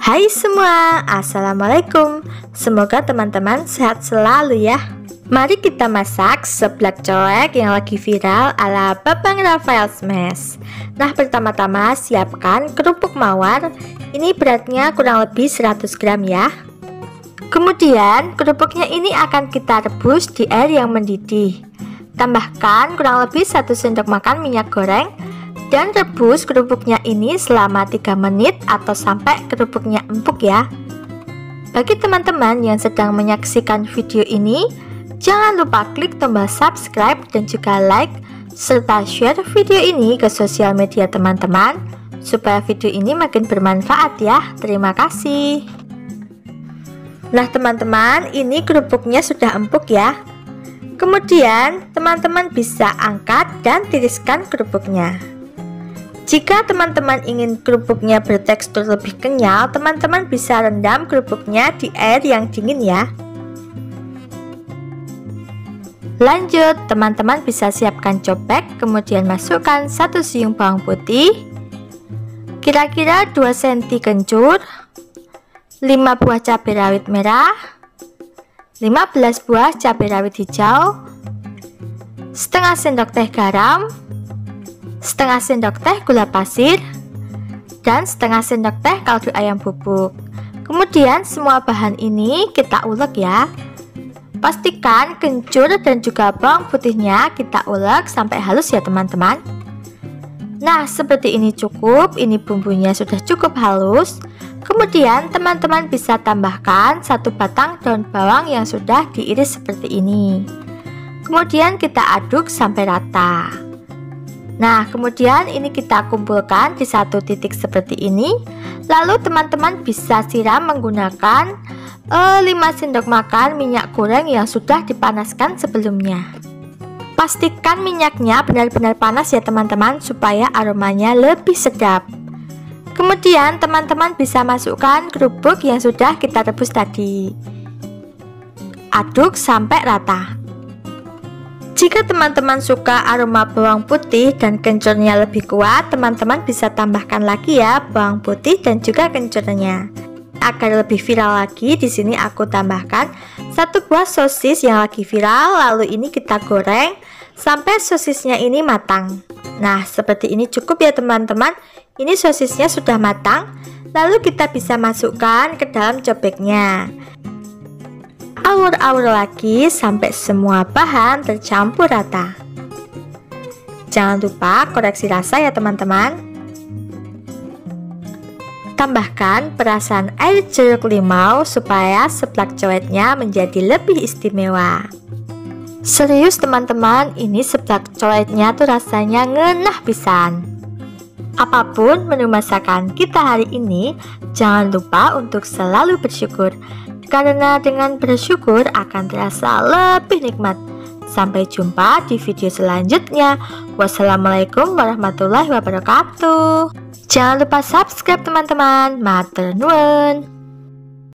Hai semua, Assalamualaikum. Semoga teman-teman sehat selalu ya. Mari kita masak seblak colek yang lagi viral ala Babang Rafael Smash. Nah pertama-tama siapkan kerupuk mawar. Ini beratnya kurang lebih 100 gram ya. Kemudian kerupuknya ini akan kita rebus di air yang mendidih. Tambahkan kurang lebih 1 sendok makan minyak goreng dan rebus kerupuknya ini selama 3 menit atau sampai kerupuknya empuk ya. Bagi teman-teman yang sedang menyaksikan video ini jangan lupa klik tombol subscribe dan juga like serta share video ini ke sosial media teman-teman supaya video ini makin bermanfaat ya. Terima kasih. Nah teman-teman ini kerupuknya sudah empuk ya. Kemudian teman-teman bisa angkat dan tiriskan kerupuknya jika teman-teman ingin kerupuknya bertekstur lebih kenyal, teman-teman bisa rendam kerupuknya di air yang dingin ya. Lanjut, teman-teman bisa siapkan cobek, kemudian masukkan satu siung bawang putih, kira-kira 2 cm kencur, 5 buah cabai rawit merah, 15 buah cabai rawit hijau, setengah sendok teh garam, setengah sendok teh gula pasir, dan setengah sendok teh kaldu ayam bubuk. Kemudian semua bahan ini kita ulek ya. Pastikan kencur dan juga bawang putihnya kita ulek sampai halus ya teman-teman. Nah, seperti ini cukup. Ini bumbunya sudah cukup halus. Kemudian teman-teman bisa tambahkan satu batang daun bawang yang sudah diiris seperti ini. Kemudian kita aduk sampai rata. Nah, kemudian ini kita kumpulkan di satu titik seperti ini. Lalu teman-teman bisa siram menggunakan eh, 5 sendok makan minyak goreng yang sudah dipanaskan sebelumnya. Pastikan minyaknya benar-benar panas ya teman-teman supaya aromanya lebih sedap. Kemudian teman-teman bisa masukkan kerupuk yang sudah kita rebus tadi. Aduk sampai rata. Jika teman-teman suka aroma bawang putih dan kencurnya lebih kuat, teman-teman bisa tambahkan lagi ya bawang putih dan juga kencurnya. Agar lebih viral lagi, di sini aku tambahkan satu buah sosis yang lagi viral, lalu ini kita goreng sampai sosisnya ini matang. Nah, seperti ini cukup ya teman-teman. Ini sosisnya sudah matang, lalu kita bisa masukkan ke dalam cobeknya Aur-aur lagi sampai semua bahan tercampur rata. Jangan lupa koreksi rasa ya teman-teman. Tambahkan perasan air jeruk limau supaya seblak coetnya menjadi lebih istimewa. Serius teman-teman, ini seblak coetnya tuh rasanya ngenah pisan. Apa pun menu masakan kita hari ini, jangan lupa untuk selalu bersyukur karena dengan bersyukur akan terasa lebih nikmat. Sampai jumpa di video selanjutnya. Wassalamualaikum warahmatullahi wabarakatuh. Jangan lupa subscribe teman-teman. Matur nuwun.